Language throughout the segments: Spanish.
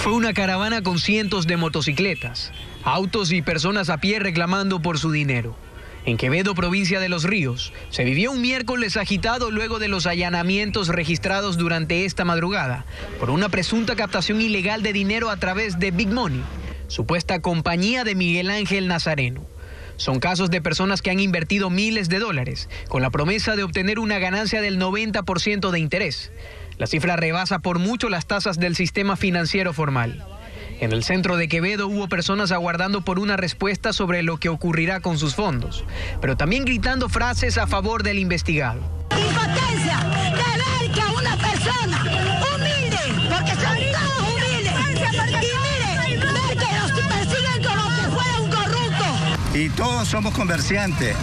Fue una caravana con cientos de motocicletas, autos y personas a pie reclamando por su dinero. En Quevedo, provincia de Los Ríos, se vivió un miércoles agitado luego de los allanamientos registrados durante esta madrugada por una presunta captación ilegal de dinero a través de Big Money, supuesta compañía de Miguel Ángel Nazareno. Son casos de personas que han invertido miles de dólares con la promesa de obtener una ganancia del 90% de interés. La cifra rebasa por mucho las tasas del sistema financiero formal. En el centro de Quevedo hubo personas aguardando por una respuesta sobre lo que ocurrirá con sus fondos, pero también gritando frases a favor del investigado. Impotencia de ver que a una persona humilde, porque son todos humildes, y mire, ver que los persiguen como que fuera un corrupto. Y todos somos comerciantes.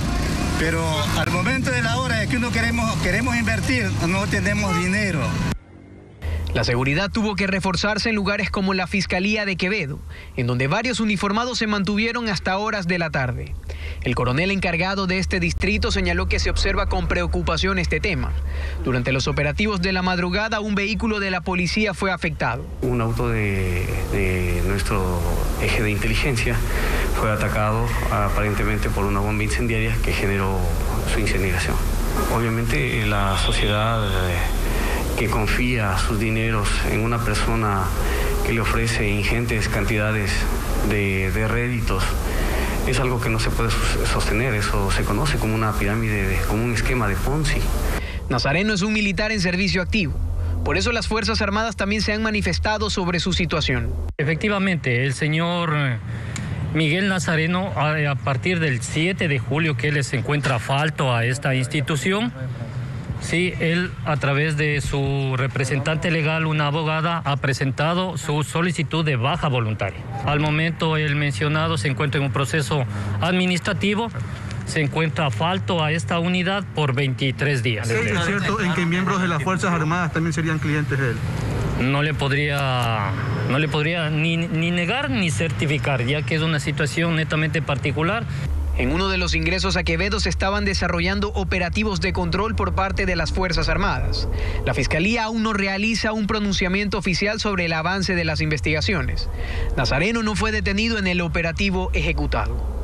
Pero al momento de la hora de que uno queremos, queremos invertir, no tenemos dinero. La seguridad tuvo que reforzarse en lugares como la Fiscalía de Quevedo, en donde varios uniformados se mantuvieron hasta horas de la tarde. El coronel encargado de este distrito señaló que se observa con preocupación este tema. Durante los operativos de la madrugada, un vehículo de la policía fue afectado. Un auto de, de nuestro eje de inteligencia fue atacado aparentemente por una bomba incendiaria que generó su incineración. Obviamente la sociedad que confía sus dineros en una persona que le ofrece ingentes cantidades de, de réditos es algo que no se puede sostener, eso se conoce como una pirámide, como un esquema de Ponzi. Nazareno es un militar en servicio activo. Por eso las Fuerzas Armadas también se han manifestado sobre su situación. Efectivamente, el señor Miguel Nazareno, a, partir del 7 de julio que él se encuentra falto a esta institución, Sí, él a través de su representante legal, una abogada, ha presentado su solicitud de baja voluntaria. Al momento el mencionado se encuentra en un proceso administrativo se encuentra falto a esta unidad por 23 días. ¿Es cierto en que miembros de las Fuerzas Armadas también serían clientes de él? No le podría, no le podría ni, ni negar ni certificar, ya que es una situación netamente particular. En uno de los ingresos a Quevedo se estaban desarrollando operativos de control por parte de las Fuerzas Armadas. La Fiscalía aún no realiza un pronunciamiento oficial sobre el avance de las investigaciones. Nazareno no fue detenido en el operativo ejecutado.